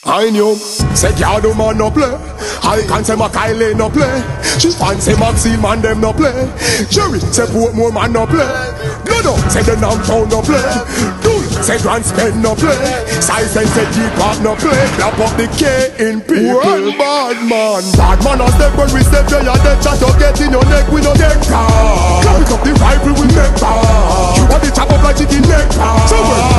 I knew, say do man no play I can say my Kylie no play She fancy Maxine man them no play Jerry say Portmore man no play No no, say the Namtown no play Dude, say Grand Spend no play Size and say Park no play Clap up the K in people. Well bad man. Bad man as them when we step there You dead chat to get in your neck we no take Clap it up the rifle we make You want the chop up like chicken neck bar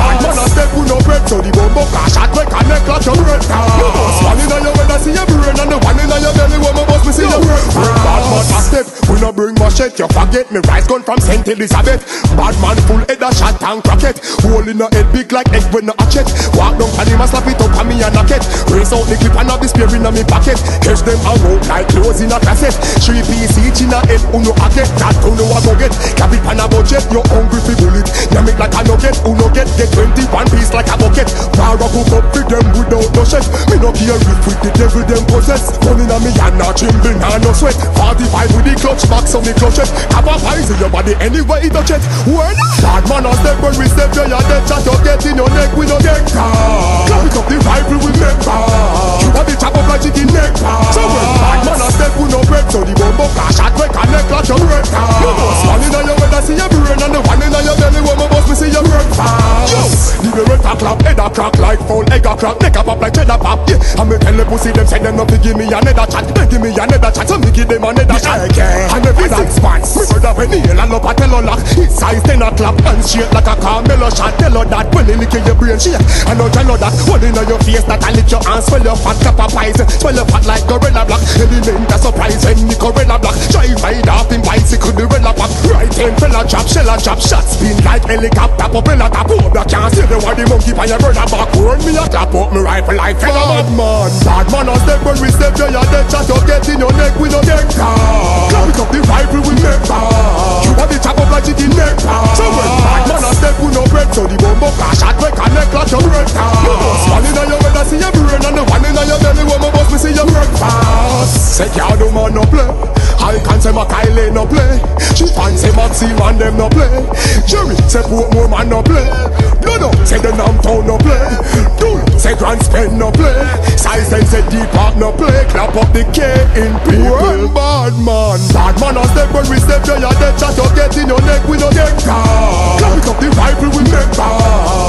So the bomb cash shot like a neck like red car You boss one in your head I see your brain And the one in your belly when my boss me see your brain. Bad man a step We no bring machete You forget me. Rise gun from St. Elizabeth. Bad man full head a shot and cracket. Hole in the head big like egg when no hatchet Walk down and him a slap it up and me a knock it Raise out the clip and have the spear in a me pocket. Catch them a rope like clothes in a cassette. Three piece each in a head Uno a get? That uno a go get? Cap it on a budget You hungry for bullet. Yam it like a nugget Uno get get 21 piece like a bucket. Up hook up for them without no sweat Me no care if with the devil them possess. Running na me hand not tremble nah no sweat. 45 with the clutch back so me clutch Have a pies in your body anyway it touch it When bad man a step when we step there you dead. Chat you get in your neck we no car Clap it up the rifle make bar You want the chop up like chicken neck like egg a crack. Neck a pop like cheddar pop. Yeah. And me tell the pussy them say them not to give me another chat. They give me another chat so me give them another chat. And every six months Me brother when nail and up a tell her lock. His size ten a clap. And straight like a Carmelo shot. Tell her that when they lick your brain shake And now tell her that. One in your face that I lick your hands Swell your fat cap a pies. Swell your fat like gorilla black Element a surprise when the gorilla black Drive ride off in bicycle pop Right fella chop shell a chop Shot spin like helicopter propeller top Over can't see the one the monkey by your brother back. Burn me a clap up me rifle like fella bad man. Bad man a step when we step there you dead chat to get in your neck we no car Clap it up the rifle make bar You want the chop up like chicken neck So when bad man a step we no break So the bomb cash shot break a neck like your car You boss one in your head I see your brain And the one in your belly when my boss me see your red fast Say y'all do man no play I can say my Kylie no play. She can say Maxi man them no play. Jerry say Portmore man no play. No no say the Namtown no play. Dude say Grand Spen no play. Size and say Deepak no play. Clap up the K in people. One bad man. Bad man a step when we step Jaya dead chat up get in your neck we no get caught. Clap it up the rifle we make bad.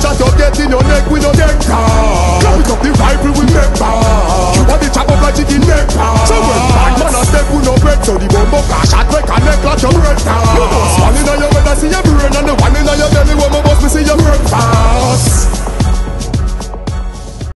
You chat to get in your neck we no get car Clap it up the rifle we make bar You want the chop up like chicken neck bar So when bad man a step we no break So the bomb shot break a neck